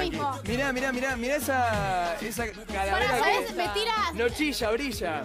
mismo. Mirá, mirá, mirá, mirá esa, esa calavera. Bueno, ¿sabes? que- Me tira- No chilla, brilla.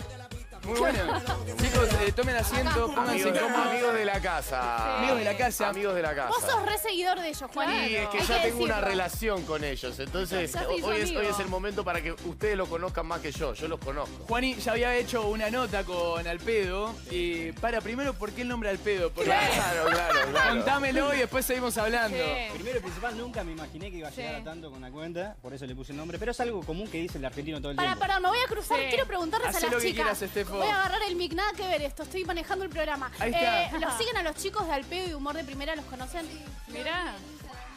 Muy bueno. Chicos, eh, tomen asiento, pónganse Amigos, cómodos. amigos de la casa. Amigos de la casa. Amigos de la casa. Vos sos re seguidor de ellos, Juan. Y es que Hay ya tengo una decirlo. relación con ellos, entonces Ya soy su hoy es, amigo. hoy es el momento para que ustedes lo conozcan más que yo, yo los conozco. Juani ya había hecho una nota con Alpedo. Y para, primero, ¿por qué el nombre Alpedo? Porque, Claro, claro, claro. Contámelo y después seguimos hablando. Primero y principal, nunca me imaginé que iba a llegar a tanto con la cuenta, por eso le puse el nombre, pero es algo común que dice el argentino todo el Para, tiempo. para, me voy a cruzar. Quiero preguntarles Hacé a lo las que chicas. quieras, Estefo. Voy a agarrar el mic, nada que ver esto. Estoy manejando el programa. Ahí está. Eh, ¿Los siguen a los chicos de Alpeo y Humor de Primera? ¿Los conocen? Mirá.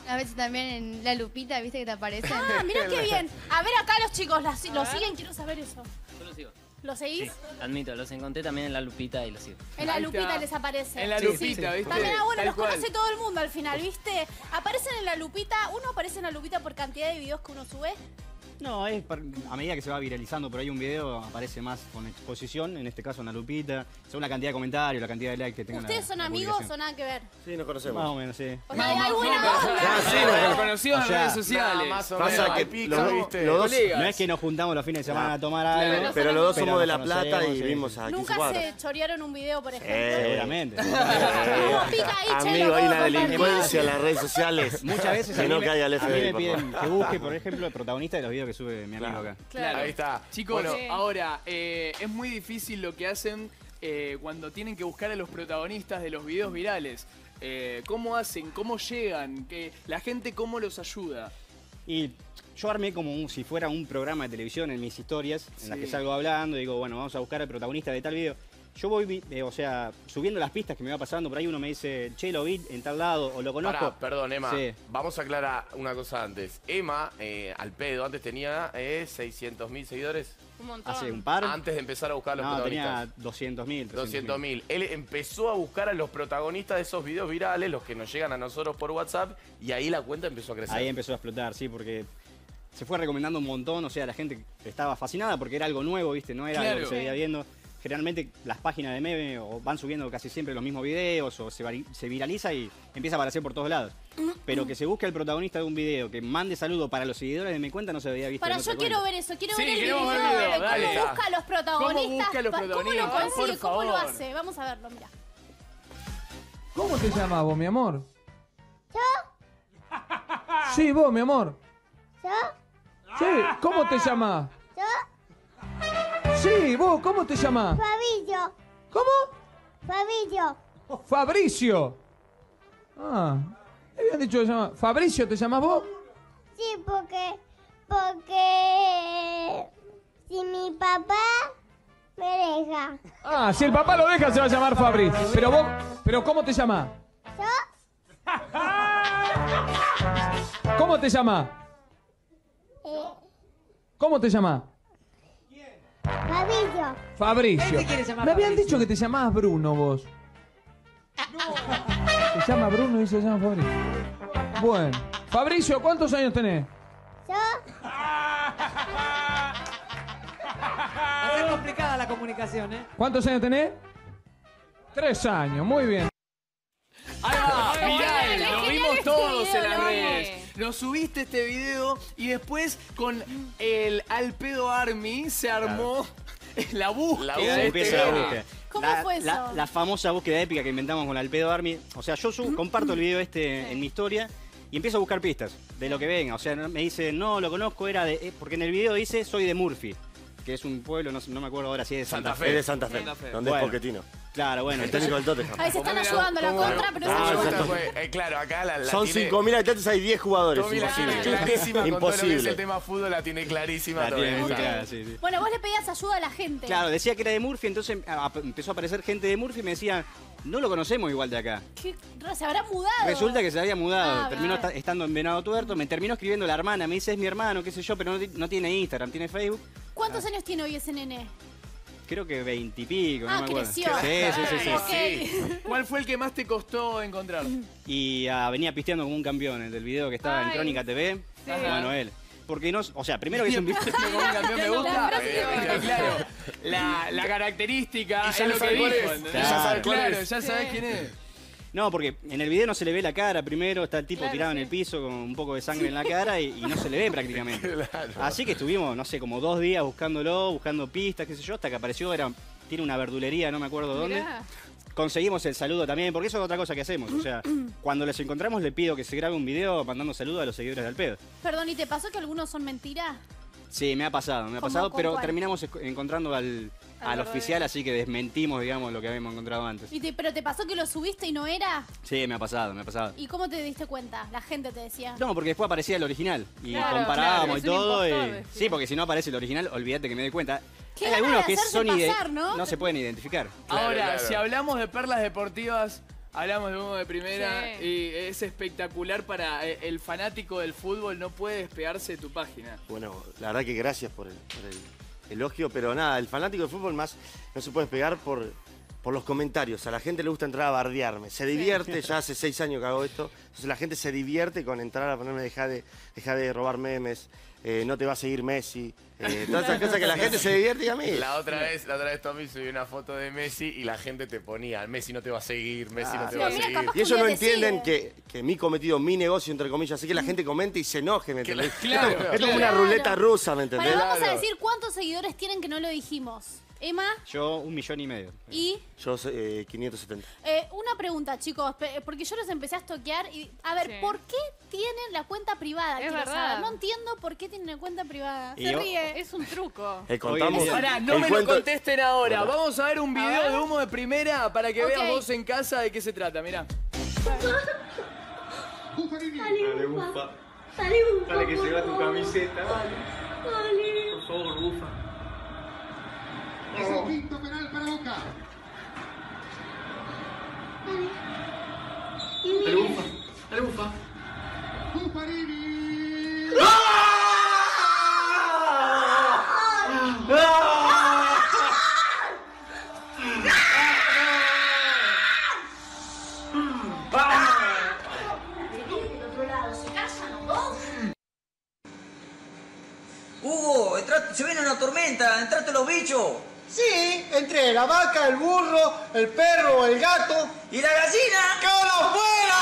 A veces también en la lupita, viste que te aparecen. Ah, mirá qué bien. A ver acá los chicos, ¿los, los siguen? Quiero saber eso. Yo lo sigo. ¿Los seguís? Admito, los encontré también en la lupita y los sigo. En la Ahí lupita está. les aparece. En la Sí, lupita, sí. ¿viste? También, ah, bueno, Tal los cual. conoce todo el mundo al final, ¿viste? Aparecen en la lupita, uno aparece en la lupita por cantidad de videos que uno sube. No, es a medida que se va viralizando, pero hay un video, aparece más con exposición, en este caso en la lupita, según la cantidad de comentarios, la cantidad de likes que tenga ¿Ustedes la- son la amigos o nada que ver? Sí, nos conocemos. Más o menos, sí. O sea, hay buena No, onda. Ah, sí, Nos O en redes sociales. Nada más o Pasa menos. que pica, los- ¿viste? los dos- Colegas. No es que nos juntamos los fines de semana a tomar Claro. algo. Pero los dos pero somos de La Plata y vivimos a 15 Nunca se chorearon un video, por ejemplo. Eh, Seguramente. ¿Cómo pica ahí, Amigo, lo hay una delincuencia en las redes sociales. Muchas veces a que mí, no me, caiga el a mí me FBI, por piden que busque, por ejemplo, el protagonista de los videos que sube mi amigo acá. Claro. Ahí está. Chicos, Bueno, ahora, eh, es muy difícil lo que hacen eh, cuando tienen que buscar a los protagonistas de los videos virales. Eh, ¿Cómo hacen? ¿Cómo llegan? ¿Que ¿La gente cómo los ayuda? Y yo armé como un- si fuera un programa de televisión en mis historias, en las Sí. que salgo hablando, digo, bueno, vamos a buscar al protagonista de tal video. Yo voy, eh, o sea, subiendo las pistas que me va pasando, por ahí uno me dice, che, lo vi en tal lado, o lo conozco. Pará, perdón, Emma. Sí. Vamos a aclarar una cosa antes. Emma, eh, al pedo, antes tenía eh, 600 mil seguidores. Un montón. Hace un par. Antes de empezar a buscar a los no, protagonistas. tenía 200 mil. 200 mil. Él empezó a buscar a los protagonistas de esos videos virales, los que nos llegan a nosotros por WhatsApp, y ahí la cuenta empezó a crecer. Ahí empezó a explotar, sí, porque se fue recomendando un montón, o sea, la gente estaba fascinada porque era algo nuevo, ¿viste? No era algo Claro. que se veía viendo. Generalmente las páginas de meme o van subiendo casi siempre los mismos videos o se, viraliza y empieza a aparecer por todos lados. Pero que se busque el protagonista de un video, que mande saludo para los seguidores de mi cuenta no se había visto. Para, yo quiero ver eso, quiero Sí, ver el video, ver el video, de dale. cómo busca a los protagonistas. ¿Cómo busca a los protagonistas? ¿Cómo lo consigue? Por ¿Cómo lo hace? Vamos a verlo, mira. ¿Cómo te llamas vos, mi amor? ¿Yo? Sí, vos, mi amor. ¿Yo? Sí, ¿cómo te llamas? Sí, vos, ¿cómo te llamas? Fabillo. ¿Cómo? Fabillo. Fabricio. Ah, me habían dicho que se llama. Fabricio, ¿te llamas vos? Sí, porque. Porque. Si mi papá me deja. Ah, si el papá lo deja se va a llamar Fabri. Pero vos, pero ¿cómo te llamas? ¿Yo? ¿Cómo te llamas? Eh, ¿Cómo te llamas? Fabricio. Llamar Me habían Fabricio. dicho que te llamabas Bruno vos. Se llama Bruno y se llama Fabricio. Bueno. Fabricio, ¿cuántos años tenés? ¿Yo? Ser complicada la comunicación, ¿eh? ¿Cuántos años tenés? Tres años, muy bien. Ahí va, viral, lo vimos todos en las redes. Nos subiste este video y después con el Alpedo Army se armó la búsqueda. La búsqueda. este la búsqueda. ¿Cómo la, fue eso? La, la famosa búsqueda épica que inventamos con Alpedo Army. O sea, yo subo- comparto el video este en mi historia y empiezo a buscar pistas de lo que venga. O sea, me dice, no, lo conozco, era de... eh, Porque en el video dice, soy de Murphy, que es un pueblo, no, me acuerdo ahora si es de Santa, Santa Fe. Es de Santa Fe, Santa Fe. donde Bueno. es Poquetino. Claro, bueno. El técnico del Tottenham. Ahí se están ayudando la contra, pero Ah, se ayudan. eh, claro, acá la, la Son tiene- 5.000 habitantes, hay 10 jugadores. Tommy la tiene Imposible. clarísima con todo lo que es Imposible. el tema fútbol, la tiene clarísima. La tiene muy clara, sí, sí. Bueno, vos le pedías ayuda a la gente. Claro, decía que era de Murphy, entonces a- a- empezó a aparecer gente de Murphy y me decía, no lo conocemos igual de acá. ¿Qué se habrá mudado. Resulta que se había mudado, Ah, terminó estando en Venado Tuerto, me terminó escribiendo la hermana, me dice es mi hermano, qué sé yo, pero no, ti- no tiene Instagram, tiene Facebook. ¿Cuántos años tiene hoy ese nene? Creo que veintipico, Ah, no me acuerdo. creció. Sí, sí, sí, sí. ¿Cuál fue el que más te costó encontrar? Y ah, venía pisteando como un campeón, el del video que estaba en Ay, Crónica TV. sí. Bueno, él. Porque no, o sea, primero que es un video. Como un campeón me gusta. La Eh, claro, la, la característica Y ya es lo que Claro, ya sabes quién es. No, porque en el video no se le ve la cara primero, está el tipo Claro, tirado en el piso con un poco de sangre en la cara y, y no se le ve prácticamente. Claro. Así que estuvimos, no sé, como dos días buscándolo, buscando pistas, qué sé yo, hasta que apareció, era, tiene una verdulería, no me acuerdo dónde. Conseguimos el saludo también, porque eso es otra cosa que hacemos. O sea, cuando les encontramos le pido que se grabe un video mandando saludos a los seguidores del pedo. Perdón, ¿y te pasó que algunos son mentiras? Sí, me ha pasado, me ha ¿Cómo, pasado, pero cuál? terminamos encontrando al, Al oficial, así que desmentimos, digamos, lo que habíamos encontrado antes. ¿Y te- ¿Pero te pasó que lo subiste y no era? Sí, me ha pasado, me ha pasado. ¿Y cómo te diste cuenta? La gente te decía. No, porque después aparecía el original y Claro, comparábamos claro, y un todo. y- impostor, decía. Sí, porque si no aparece el original, olvídate que me doy cuenta. Qué Hay ganas algunos de que hacerse son ide- pasar, ¿no? se pueden identificar. Claro, Ahora, claro. si hablamos de perlas deportivas, hablamos de uno de primera Sí. y es espectacular para eh, el fanático del fútbol, no puede despegarse de tu página. Bueno, la verdad que gracias por el, por el elogio, pero nada, el fanático de fútbol más no se puede pegar por, por los comentarios. A la gente le gusta entrar a bardearme. Se divierte, ya hace seis años que hago esto. Entonces la gente se divierte con entrar a ponerme, deja de, deja de robar memes, eh, no te va a seguir Messi. eh, todas esas cosas que la gente se divierte y a mí. La otra vez, la otra vez Tommy subió una foto de Messi y la gente te ponía, Messi no te va a seguir, Messi no te Sí, va a seguir. Y ellos no te entienden que, que mi cometido, mi negocio, entre comillas, así que la gente comente y se enoje, ¿me entendés? la- claro, esto, esto es claro. una ruleta rusa, ¿me Para, entendés? vamos a Claro. decir cuántos seguidores tienen que no lo dijimos. Emma Yo un millón y medio. y... Yo eh, 570. eh, una pregunta, chicos, pe- porque yo los empecé a estoquear y... A ver, Sí. ¿por qué tienen la cuenta privada? Es verdad. saber. No entiendo por qué tienen la cuenta privada. Y Se yo- ríe. Es un truco. Eh, contamos. Pará, no el me cuento- lo contesten ahora. Bueno. Vamos a ver un video ver. de humo de primera para que veas vos en casa de qué se trata. Mirá. Dale, bufa. Dale, bufa. Dale, que se va tu camiseta, dale. Dale. Por favor, bufa. Es el quinto penal para Boca. Dale, bufa. Dale, bufa. Bufarini. Hugo, entra- se viene una tormenta, entrate los bichos. La vaca, el burro, el perro, el gato. ¿Y la gallina? ¡Que no fuera!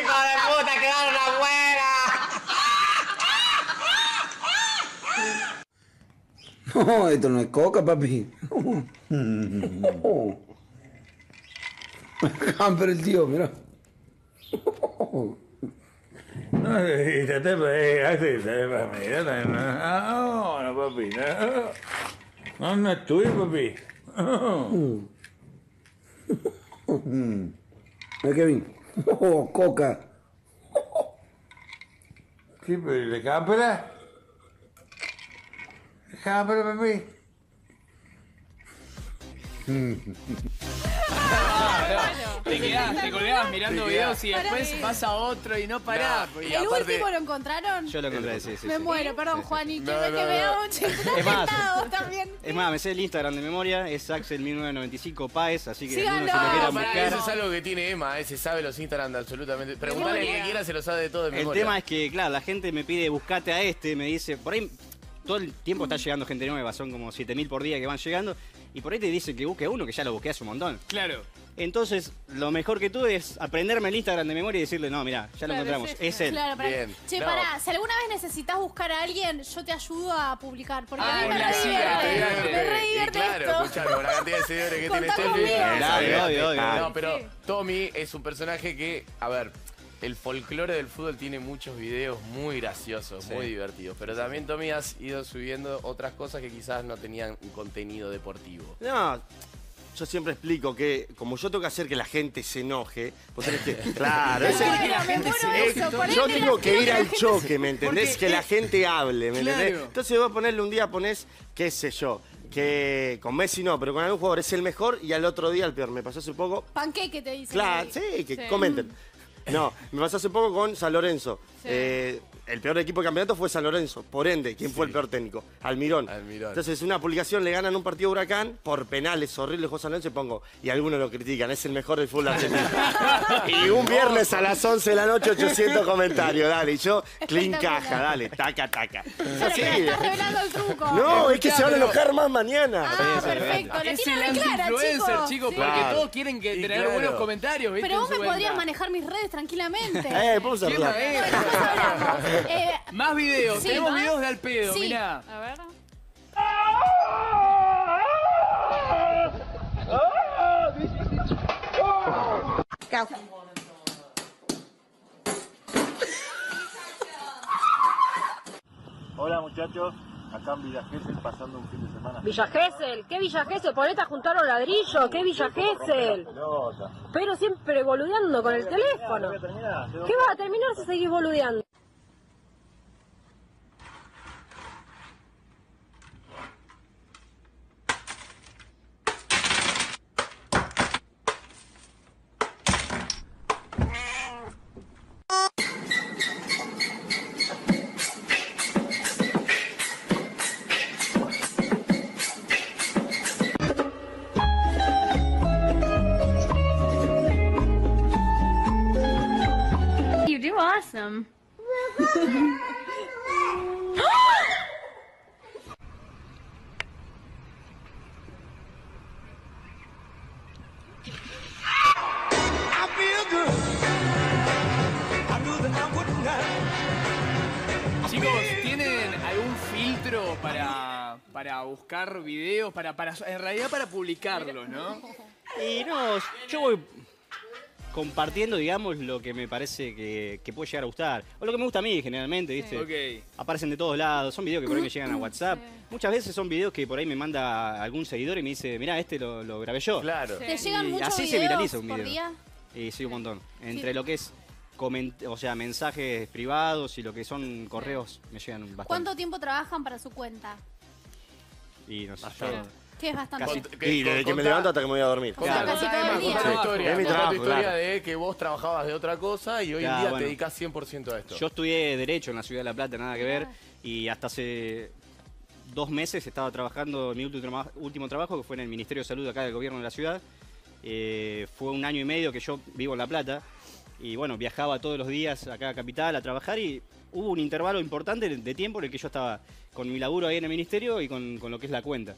¡Hijo de puta, quedaron afuera! No, esto no es coca, papi. Camper el tío, mira. No necesitas para mira, no, no, papi, no. No, no es tuyo, papi. Mira, Kevin. Oh, coca. Sí, pero ¿y la cámara? ¿La cámara, papi? Te quedás, te colgás mirando Te videos y después vas a otro y no parás. No, y ¿El aparte- último lo encontraron? Yo lo encontré, sí, sí. me sí. muero, perdón, Juan, y que, No, me- no, que da mucho. Es más. Estado también. Es más, me sé el Instagram de memoria, es Axel1995 Paes, así que Síganlo. uno si lo quieran pará, buscar. eso es algo que tiene Emma, eh, se sabe los Instagram de absolutamente. Preguntale al que Memoria. quiera, se lo sabe de todo de El memoria. tema es que, claro, la gente me pide buscate a este, me dice, por ahí todo el tiempo está llegando gente nueva, son como 7000 por día que van llegando, y por ahí te dicen que busque a uno que ya lo busqué hace un montón. Claro. Entonces, lo mejor que tuve es aprenderme el Instagram de memoria y decirle, no, mira, ya lo Claro, encontramos, es es él. Claro, para- Bien. Che, No. pará, si alguna vez necesitas buscar a alguien, yo te ayudo a publicar. Porque a Ah, mí me la re siga, divierte. te Me re Y divierte claro, esto. con la cantidad de seguidores que tiene Steffi. conmigo. Claro, Obvio, obvio, obvio. No, pero Sí. Tommy es un personaje que, a ver, el folclore del fútbol tiene muchos videos muy graciosos, muy divertidos. Pero también Tommy has ido subiendo otras cosas que quizás no tenían un contenido deportivo. No, yo siempre explico que como yo tengo que hacer que la gente se enoje, vos tenés que. Claro, Bueno, es- eso, ahí yo tengo la que ir la al choque, ¿me entendés? Porque Que la gente hable, ¿me entendés? Claro. Entonces vos a ponerle un día, ponés, qué sé yo, que con Messi no, pero con algún jugador es el mejor y al otro día el peor. Me pasó hace poco. Panqueque te dice. Claro, sí, que Sí. comenten. No, me pasó hace poco con San Lorenzo. Sí. Eh, el peor equipo de campeonato fue San Lorenzo. Por ende, ¿quién fue el peor técnico? Almirón. Entonces, una publicación le ganan un partido a Huracán por penales horribles San Lorenzo y pongo, y algunos lo critican, es el mejor del fútbol argentino. y un viernes a las 11 de la noche, 800 comentarios, dale. Y yo, clean caja, dale, taca, taca. Es así. Estás revelando el truco. No, es que se van a enojar más mañana. Ah, perfecto. Es el clara, influencer, chicos. Sí. porque Claro. todos quieren que tener claro. buenos comentarios, ¿viste? Pero vos me podrías manejar mis redes tranquilamente. Eh, vamos a. Eh, Más videos, Sí, tenemos ¿más? videos de al pedo, Sí. mirá. A ver. Hola muchachos, acá en Villa Gesell pasando un fin de semana. Villa Gesell, ¿qué Villa Gesell? Ponete a juntar los ladrillos, ¿qué Villa Gesell? Pero siempre boludeando con el teléfono. ¿Qué vas a terminar si seguís boludeando? Chicos, ¿tienen algún filtro para, para buscar videos? Para, para, en realidad para publicarlos, ¿no? Y no, yo voy compartiendo, digamos, lo que me parece que, que puede llegar a gustar. O lo que me gusta a mí, generalmente, ¿viste? Ok. Aparecen de todos lados, son videos que por ahí me llegan a WhatsApp. Muchas veces son videos que por ahí me manda algún seguidor y me dice, mirá, este lo, lo grabé yo. Claro. ¿Te llegan Y muchos así se videos viraliza un por video. día? Y sí, un montón. Entre Sí. lo que es o sea, mensajes privados y lo que son correos, me llegan bastante. ¿Cuánto tiempo trabajan para su cuenta? Y no sé, Bastante. yo- Que es bastante. Cont- Y desde que me contá- levanto hasta que me voy a dormir. Claro. Casi todo Emma, el día. contá tu Sí, historia. es mi Contá trabajo, tu historia claro. de que vos trabajabas de otra cosa y hoy en Claro, día bueno. te dedicas 100% a esto. Yo estudié Derecho en la ciudad de La Plata, nada que ver, y hasta hace dos meses estaba trabajando en mi último, trama- último trabajo, que fue en el Ministerio de Salud acá del gobierno de la ciudad. Eh, fue un año y medio que yo vivo en La Plata, y bueno, viajaba todos los días acá a Capital a trabajar, y hubo un intervalo importante de- tiempo en el que yo estaba con mi laburo ahí en el Ministerio y con, con lo que es la cuenta.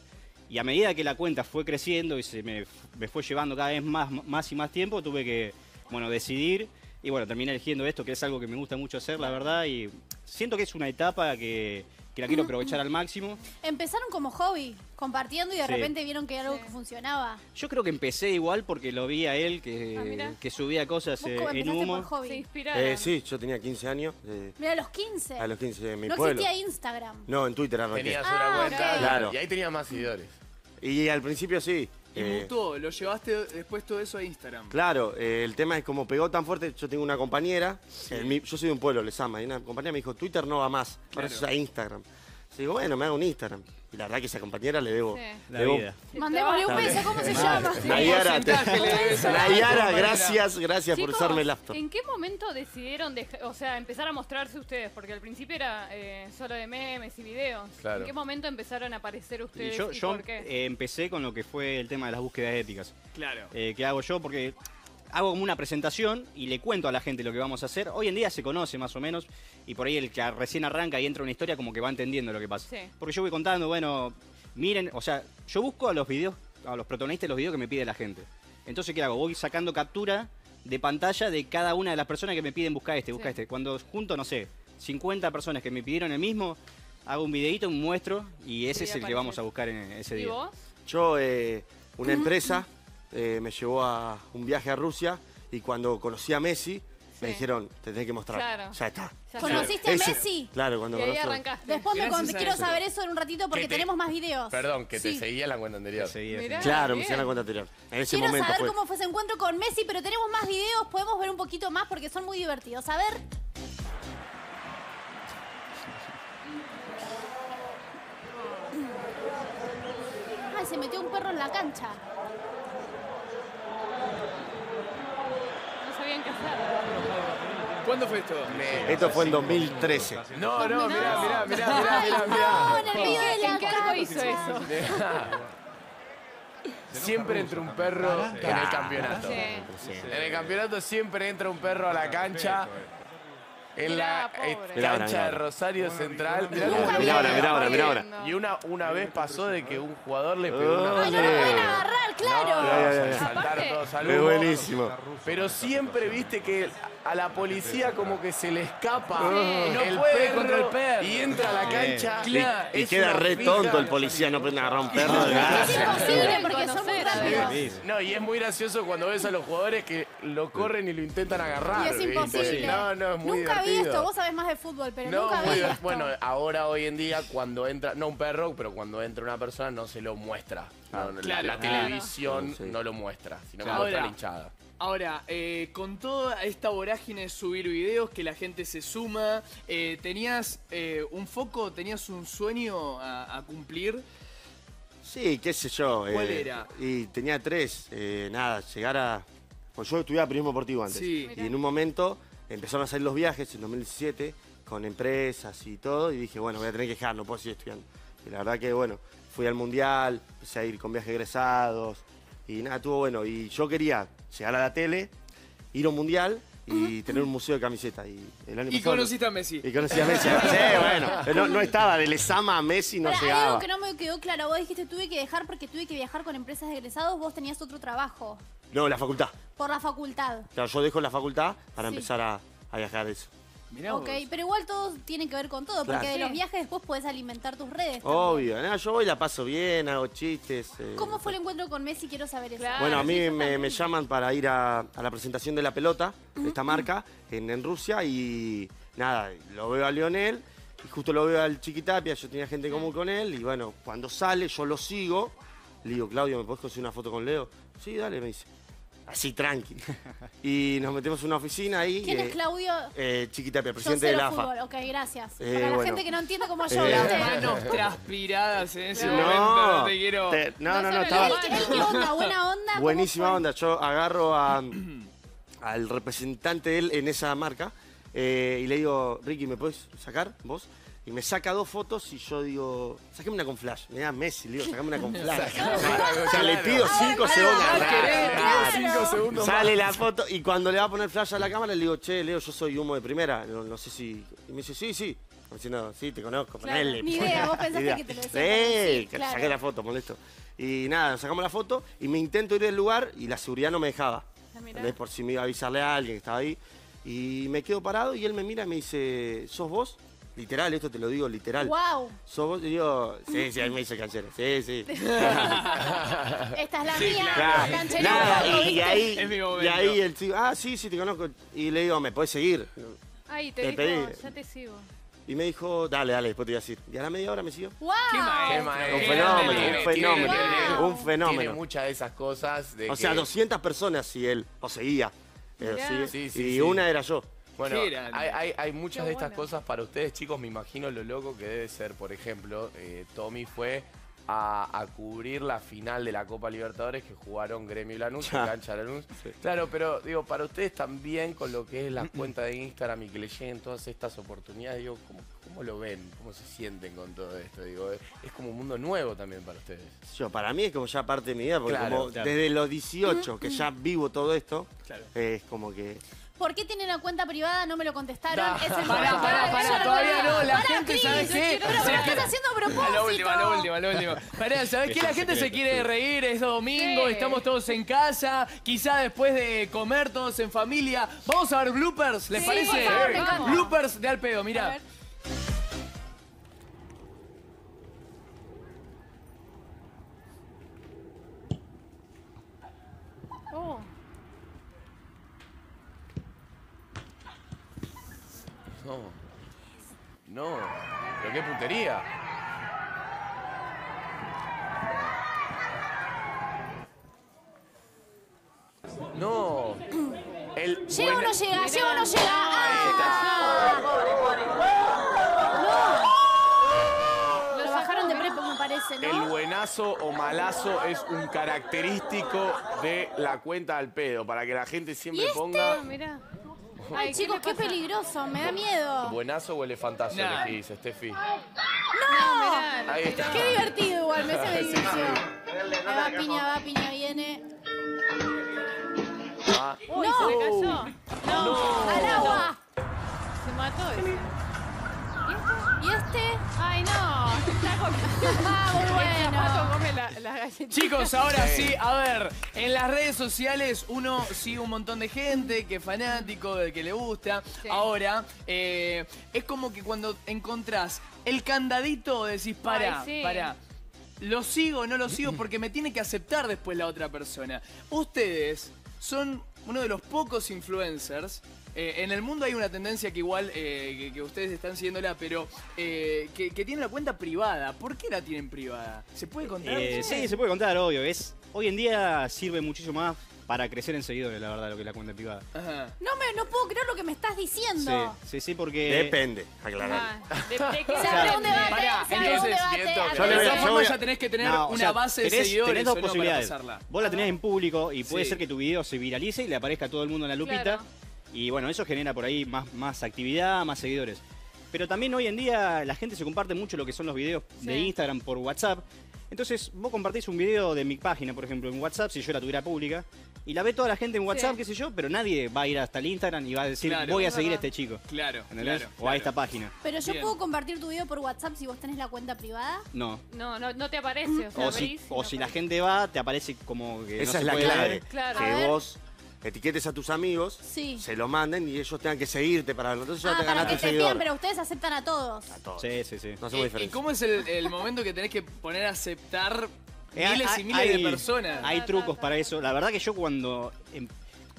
Y a medida que la cuenta fue creciendo y se me, me fue llevando cada vez más, más y más tiempo, tuve que, bueno, decidir. Y bueno, terminé eligiendo esto, que es algo que me gusta mucho hacer, la verdad. Y siento que es una etapa que, que la quiero aprovechar al máximo. Empezaron como hobby, compartiendo y de Sí. repente vieron que era algo que funcionaba. Yo creo que empecé igual porque lo vi a él, que, Ah, que subía cosas Vos eh, como en empezaste humo. hobby. Se inspiraron. Eh, sí, yo tenía 15 años. eh, Mira, a los 15. a los 15 en mi no pueblo. existía Instagram. No, en Twitter arranqué. Tenías Ah, una cuenta ok. Claro. y ahí tenías más seguidores. Y al principio sí. Y eh, mutó, lo llevaste después todo eso a Instagram. Claro, eh, el tema es como pegó tan fuerte, yo tengo una compañera, mi- yo soy de un pueblo, les ama, y una compañera me dijo, Twitter no va más, ahora Claro. se usa Instagram. Digo, bueno, me hago un Instagram. Y la verdad que esa compañera le debo. Sí. le La debo-. Mandémosle un beso, ¿cómo se llama? Nayara, te- gracias, gracias por usarme el laptop. ¿En qué momento decidieron, dej- o sea, empezar a mostrarse ustedes? Porque al principio era eh, solo de memes y videos. Claro. ¿En qué momento empezaron a aparecer Y ustedes yo y yo, por qué? eh, empecé con lo que fue el tema de las búsquedas épicas. Claro. Eh, que hago yo porque hago como una presentación y le cuento a la gente lo que vamos a hacer. Hoy en día se conoce más o menos y por ahí el que recién arranca y entra una historia como que va entendiendo lo que pasa. Sí. Porque yo voy contando, bueno, miren, o sea, yo busco a los videos, a los protagonistas de los videos que me pide la gente. Entonces, ¿qué hago? Voy sacando captura de pantalla de cada una de las personas que me piden buscar este, buscar Sí. este. Cuando junto, no sé, 50 personas que me pidieron el mismo, hago un videito, un muestro y ese Y es el que vamos a buscar en ese ¿Y día. vos? Yo, eh, una empresa eh, me llevó a un viaje a Rusia y cuando conocí a Messi, me dijeron, te tenés que mostrar. Claro. Ya está. Ya ¿Conociste a Ese- Messi? Claro, cuando conozco- Después me Gracias con- a quiero eso. saber eso en un ratito porque Que te- tenemos más videos. Perdón, que te Sí. seguía la cuenta anterior. Mirá, Claro, me bien. hicieron la cuenta anterior. En ese Quiero momento saber fue. cómo fue ese encuentro con Messi, pero tenemos más videos, podemos ver un poquito más porque son muy divertidos. A ver. Ay, se metió un perro en la cancha. No sabían qué hacer. ¿Cuándo fue esto? Esto fue en 2013. No, no, mirá, mirá, mirá, mirá, mirá, no, mirá. en el video de la ¿En qué arco hizo eso? Siempre entra un perro en el campeonato. Sí. En el campeonato siempre entra un perro a la cancha. En la eh, cancha mirá de. Rosario Central. Mirá ahora, mirá ahora, mirá ahora. Y una, una vez pasó de que un jugador le pegó una No claro. No, Ya, ya, se ya. saltaron Aparte- todos al Es humo. buenísimo. Pero siempre viste que a la policía como que se le escapa No el puede perro contra el perro. y entra a la cancha. Y, Claro, y es queda una re fija. tonto el policía, no pueden agarrar un perro. Es imposible porque son muy rápidos. No, y es muy gracioso cuando ves a los jugadores que lo corren y lo intentan agarrar. Y es ¿viste? imposible. No, no, es muy nunca vi divertido. esto, vos sabés más de fútbol, pero No, nunca muy vi esto. Bueno, ahora hoy en día cuando entra, no un perro, pero cuando entra una persona no se lo muestra. No, no, la- Claro. la, televisión Sí. no lo muestra, sino que muestra la Ahora, hinchada. Ahora, eh, con toda esta vorágine de subir videos, que la gente se suma, eh, ¿tenías eh, un foco, tenías un sueño a, a cumplir? Sí, qué sé yo. ¿Cuál eh, era? Y tenía tres. eh, nada, llegar a. Pues yo estudiaba periodismo deportivo antes. Sí. Y en un momento empezaron a salir los viajes en 2017 con empresas y todo. Y dije, bueno, voy a tener que dejar, no puedo seguir estudiando. Y la verdad que, bueno, fui al mundial, empecé a ir con viajes egresados. Y nada, estuvo bueno. Y yo quería llegar a la tele, ir a un mundial y tener un museo de camiseta. Y, el año Y pasado- conociste a Messi. Y conocí a Messi. sí, bueno. pero No, no estaba, de Lesama a Messi no hay llegaba. algo que no me quedó claro. Vos dijiste tuve que dejar porque tuve que viajar con empresas de egresados. Vos tenías otro trabajo No, la facultad. por la facultad. Claro, yo dejo la facultad para Sí. empezar a, a viajar eso. Mirá Ok, vos. pero igual todo tiene que ver con todo, porque Claro. de los viajes después podés alimentar tus redes. también. Obvio, nada, yo voy, la paso bien, hago chistes. eh. ¿Cómo fue el encuentro con Messi? Quiero saber eso. Bueno, a mí me, me llaman para ir a, a la presentación de la pelota, de esta marca, en, en Rusia, y nada, lo veo a Lionel, y justo lo veo al Chiquitapia, yo tenía gente común con él, y bueno, cuando sale yo lo sigo, le digo, Claudio, ¿me puedes conseguir una foto con Leo? Sí, dale, me dice. Así, tranqui. Y nos metemos en una oficina ahí. ¿Quién eh, es Claudio? eh, Chiquitapia, presidente del cero AFA. fútbol. Ok, gracias. Eh, Para la bueno. gente que no entiende como yo, Eh, ¿viste? Manos transpiradas en ese No, momento, no te quiero... te- no, no, no, ¿Él, estaba él qué onda? ¿Buena onda? ¿Cómo buenísima onda. Yo agarro a, al representante de él en esa marca eh, y le digo, Ricky, ¿me puedes sacar vos? Y me saca dos fotos y yo digo, sáqueme una con flash. Me da Messi, le digo, sacame una con flash. o sea, le pido cinco segundos. Claro. Cinco segundos Sale la foto y cuando le va a poner flash a la cámara le digo, che, Leo, yo soy humo de primera. No, no sé si. Y me dice, sí, sí. Como diciendo, sí, te conozco, Claro, ponele. ni idea, vos pensaste idea. que te lo decía decir, Sí, saqué la foto, molesto. Y nada, sacamos la foto y me intento ir del lugar y la seguridad no me dejaba. Ah. Por si me iba a avisarle a alguien que estaba ahí. Y me quedo parado y él me mira y me dice, ¿sos vos? Literal, esto te lo digo literal. Wow. ¿Sos vos? Y digo, sí, sí, ahí me dice canchero. Sí, sí. Esta es la mía. Claro. Nada, y, ahí, Es mi y ahí el chico, ah, sí, sí, te conozco. Y le digo, ¿me podés seguir? Ay, te, Te dijo, pedí. ya te sigo. Y me dijo, dale, dale, después te voy a decir. Y a la media hora me siguió. ¡Wow! Qué maestro. Un fenómeno, Tiene- un fenómeno, tiene- un fenómeno. Tiene muchas de esas cosas. De O sea, que- 200 personas y él, o seguía. Eh, Mirá. sigue. Sí, sí, y sí. una era yo. Bueno, hay, hay- hay muchas Qué de estas cosas para ustedes, chicos. Me imagino lo loco que debe ser, por ejemplo, eh, Tommy fue a, a cubrir la final de la Copa Libertadores que jugaron Gremio y Lanús, en Ya. cancha Lanús. Claro, pero digo, para ustedes también con lo que es la cuenta de Instagram y que le lleguen todas estas oportunidades, digo, ¿cómo, cómo lo ven? ¿Cómo se sienten con todo esto? Digo, es, es como un mundo nuevo también para ustedes. Yo, para mí es como ya parte de mi vida, porque Claro, como claro. desde los 18 que ya vivo todo esto, Claro. es como que... ¿Por qué tienen una cuenta privada? No me lo contestaron. Da. Es el Pará, momento. pará, pará, Yo lo todavía no, la Pará, gente, Cris, ¿sabes qué? Pero Se lo estás quiere- haciendo a A propósito. a la última, a la última. Pará, ¿sabés qué? La gente se quiere reír, es domingo, Sí. estamos todos en casa, quizá después de comer todos en familia. Vamos a ver bloopers, ¿les Sí, parece? por favor, me encanta. bloopers de Alpedo, A mirá. ver. Oh, No. No. Pero qué puntería. No. El ¿Llega o buena- no llega? ¿Llega o no llega? Ahí ¡Ah! Lo bajaron de prepo, me parece, El ¿no? Buenazo o malazo es un característico de la cuenta al pedo, para que la gente siempre este? ponga. mirá. Ay, chicos, qué peligroso, me da miedo. ¿Buenazo o elefantazo Nah. elegís, Steffi? ¡No! Ahí está. Qué divertido igual, me hace. Ahí va piña, va piña, viene. Ah. Uy, No. se cayó. No. ¡Al agua! Se mató ese. ¿Y este? Ay, no. Está con... Ah, muy bueno. come la. Chicos, ahora Sí. sí, a ver, en las redes sociales uno sigue un montón de gente que es fanático, del que le gusta. Sí. Ahora, eh, es como que cuando encontrás el candadito decís, para, Ay, sí. para. ¿Lo sigo o no lo sigo? Porque me tiene que aceptar después la otra persona. Ustedes son uno de los pocos influencers. eh, en el mundo hay una tendencia que igual eh, que, que ustedes están siguiéndola, pero eh, que, que tienen la cuenta privada. ¿Por qué la tienen privada? ¿Se puede contar? Eh, sí, se puede contar, obvio. Es, hoy en día sirve muchísimo más para crecer en seguidores, la verdad, lo que es la cuenta privada. Ajá. No, me, no puedo creer lo que me estás diciendo. sí, sí, porque... Depende, aclarar. Ah, de, de qué Se abre un depende? debate, Pará, se abre un entonces, debate. siento que- al Yo le De voy a- todas respecto. formas voy a- ya tenés que tener No, o una sea, base de tenés, seguidores tenés dos o no para posibilidades. pasarla. Vos la tenés en público y puede Sí. ser que tu video se viralice y le aparezca a todo el mundo en la lupita. Claro. Y bueno, eso genera por ahí más, más actividad, más seguidores. Pero también hoy en día la gente se comparte mucho lo que son los videos de Sí. Instagram por WhatsApp. Entonces vos compartís un video de mi página, por ejemplo, en WhatsApp, si yo la tuviera pública, y la ve toda la gente en WhatsApp, Sí. qué sé yo, pero nadie va a ir hasta el Instagram y va a decir, Claro. voy a seguir a este chico. Claro, ¿Entendés? claro, o a esta página. Pero yo Bien. puedo compartir tu video por WhatsApp si vos tenés la cuenta privada. No. No, no, no te aparece. O, sea, O si, o no si la aparece. gente va, te aparece como que no Esa se es la puede clave. ver. Claro. A Que ver. vos etiquetes a tus amigos, Sí. se lo manden y ellos tengan que seguirte para entonces ya Ah, te para ganaste que un te seguidor. pidan, pero ustedes aceptan a todos. A todos. Sí, sí, sí. No hacemos ¿Y- ¿Y diferencia. cómo es el, el momento que tenés que poner a aceptar Eh, miles hay- y miles hay- de personas? Hay trucos para eso. La verdad que yo cuando, em,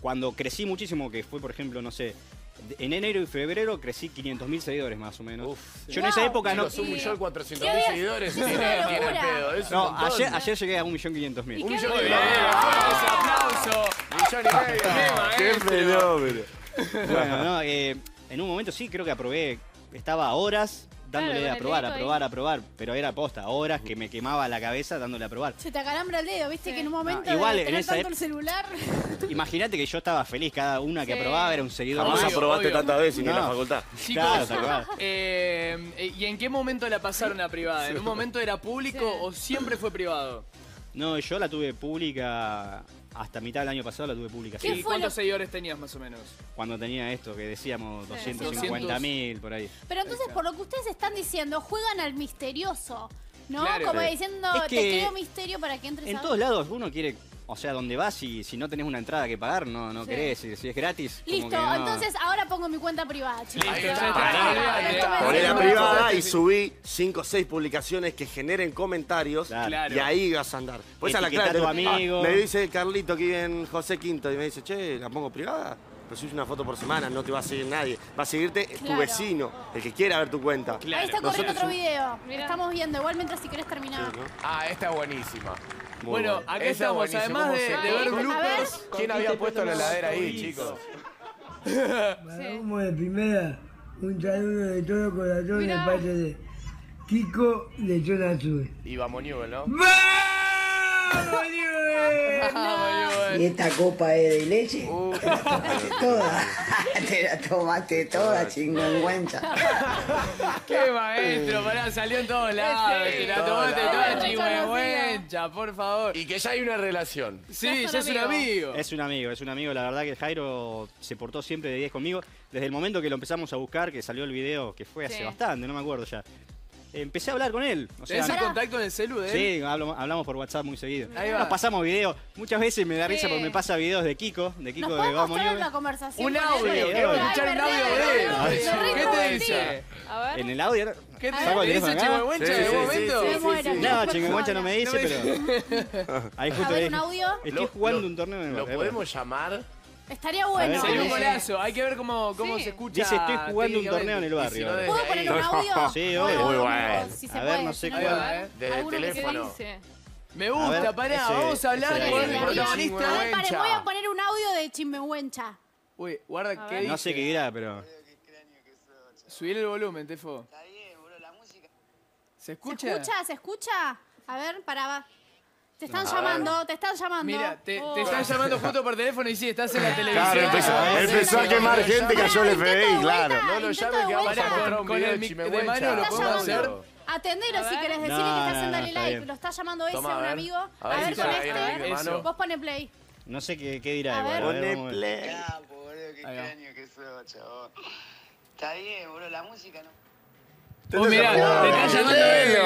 cuando crecí muchísimo, que fue por ejemplo, no sé, en enero y febrero crecí 500.000 seguidores más o menos. Uf. Yo en esa Wow. época no... Un millón cuatrocientos ¿Qué mil había- seguidores Es una tiene tiene locura. pedo. Es un No, ayer, ayer llegué a 1.500.000. Un millón Muy y bien, medio. fuerte ese aplauso. Millón y medio. Qué ¡Qué maestro. fenómeno! Bueno, no, eh, en un momento sí creo que aprobé, estaba horas dándole Claro, a probar, a probar, a probar, pero era posta, horas que me quemaba la cabeza dándole a probar. Se te acalambra el dedo, viste Sí. que en un momento No, igual de en esa tanto el celular. Imagínate que yo estaba feliz, cada una que Sí. aprobaba era un seguidor Jamás más. Obvio, aprobaste obvio. tantas veces ni en la No. facultad. Chicos, Claro, eh, eh, ¿y en qué momento la pasaron a privada? ¿En un momento era público Sí. o siempre fue privado? No, yo la tuve pública hasta mitad del año pasado, la tuve pública. ¿Qué ¿Y cuántos lo- seguidores tenías más o menos? Cuando tenía esto que decíamos Sí, 250 mil por ahí. Pero entonces, por lo que ustedes están diciendo, juegan al misterioso. ¿No? Claro. Como Sí. diciendo, Es te creo misterio para que entres En a todos lados uno quiere, o sea, donde vas y si no tenés una entrada que pagar, no, no Sí. querés, si, si es gratis. como Listo, que no. entonces ahora pongo mi cuenta privada, chicos. Ahí Poné la privada y subí 5 o 6 publicaciones que generen comentarios Claro. Y ahí vas a andar. Pues esa es la clave. a tu amigo. Me dice Carlito que vive en José Quinto y me dice, che, ¿la pongo privada? Subís una foto por semana, no te va a seguir nadie. Va a seguirte tu vecino, el que quiera ver tu cuenta. Ahí Claro. está corriendo Nosotros otro video. Mira. Estamos viendo, igual mientras si querés terminar. Sí, ¿no? Ah, esta es buenísima. Muy Bueno, bueno. acá Esa estamos, buenísima. además ¿Cómo de, ver A ver. bloopers. ¿Quién había puesto la heladera ahí, chicos? Vamos de primera, un saludo de todo corazón de parte de Kiko de Zona Azul. Y Vamos Newell, ¿no? ¿Y esta copa es de leche? Uh. toda. Te la tomaste toda, chingüengüenza. ¡Qué maestro! Pará, salió en todos lados. Te la tomaste toda Mucho chingüengüencha, por favor. Y que ya hay una relación. Sí, Ya es un un amigo. Es un amigo, es un amigo. La verdad que Jairo se portó siempre de 10 conmigo. Desde el momento que lo empezamos a buscar, que salió el video, que fue hace Sí. bastante, no me acuerdo ya. Empecé a hablar con él. O sea, ¿Tenés el contacto en el celu de él? Sí, hablo- hablamos por WhatsApp muy seguido. Ahí va. Nos pasamos videos. Muchas veces me da risa Sí. porque me pasa videos de Kiko, de Kiko ¿Nos de mostrar Newell. la conversación? Un con audio, él? quiero Ay, escuchar un audio de él. ¿Qué re te dice? A ver. En el audio. ¿Qué te, ¿Saco el te dice teléfono acá? Sí, sí, sí, momento? Me muero. No, chinguenguancha no me dice, No me pero. Ahí A justo ver, un dije, audio. Estoy Lo- jugando lo- un torneo en el ¿Lo barrio". podemos llamar? Estaría bueno. Sería un golazo. Hay que ver cómo, cómo Sí. se escucha. Dice, estoy jugando un técnicamente. torneo en el si barrio. desde ¿Puedo poner un audio? Sí, obvio. Muy bueno. Si se A ver, puede, no si sé no, Ahí va, ¿eh? Desde el Alguno que se ¿Qué teléfono. dice? Me gusta, ver, pará. ese- Vamos a hablar ese con el A ver, protagonista. Paren, voy a poner un audio de Chimbehuencha. Uy, guarda qué dice. No sé qué dirá, pero. Subir el volumen, Tefo. ¿Se ¿Se escucha? escucha? ¿Se escucha? A ver, para. va. Te están A llamando, te están llamando. Mira, te, Oh. te están llamando justo por teléfono y sí, estás en la televisión. Claro, empezó, empezó a quemar gente, cayó el FBI, claro. No lo llame que vamos a mostrar un con video el de mano lo podemos hacer. Atendelo si querés decirle No, que estás no, en Dale Like. bien. Lo está llamando ese, un amigo. A A ver con este. Vos pone play. No sé qué, qué dirá A igual. ver. a ver, Pone vamos a ver. play. Capo, boludo, qué genio que sos, chabón. Está bien, boludo, la música no. Oh, mirá, te están llamando ese.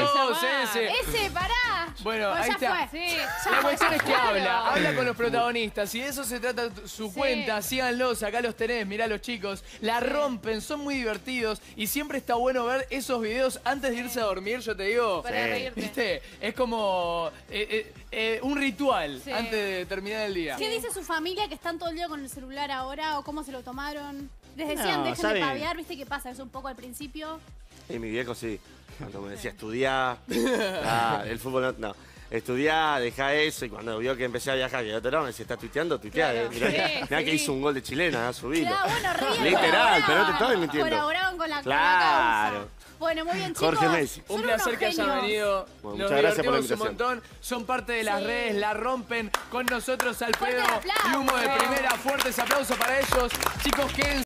No sé ese. Ese, pará. Bueno, Pues ahí ya está. fue. Sí. Ya La cuestión es que habla, habla con los protagonistas y de eso se trata su Sí. cuenta, síganlos, acá los tenés, mirá los chicos, la rompen, son muy divertidos y siempre está bueno ver esos videos antes de irse a dormir, yo te digo, Para reírte. viste, es como eh, eh, eh, un ritual Sí. antes de terminar el día. ¿Qué dice su familia que están todo el día con el celular ahora o cómo se lo tomaron? Les decían, No, dejen saben. de paviar, ¿viste qué pasa? Eso un poco al principio. Y mi viejo sí. Cuando me decía estudiar, ah, el fútbol no, no. Estudiá, deja eso. Y cuando vio que empecé a viajar, que otro me decía, ¿está tuiteando? Tuiteá. Claro. eh. Mirá, Sí, mirá que hizo un gol de chilena, ha subido. Claro, bueno, re bien, Literal, colaboraban. pero no te estoy mintiendo. Colaboraban con la, con la Claro. causa. Bueno, muy bien, chicos. Jorge Messi. Son Un placer unos que hayan genios. venido. Bueno, Nos muchas gracias por la divertimos un invitación. montón. Son parte de las Sí. redes, la rompen con nosotros Alfredo Fuerte el aplauso. y Humo de Primera. Fuertes aplausos para ellos. Chicos, quédense.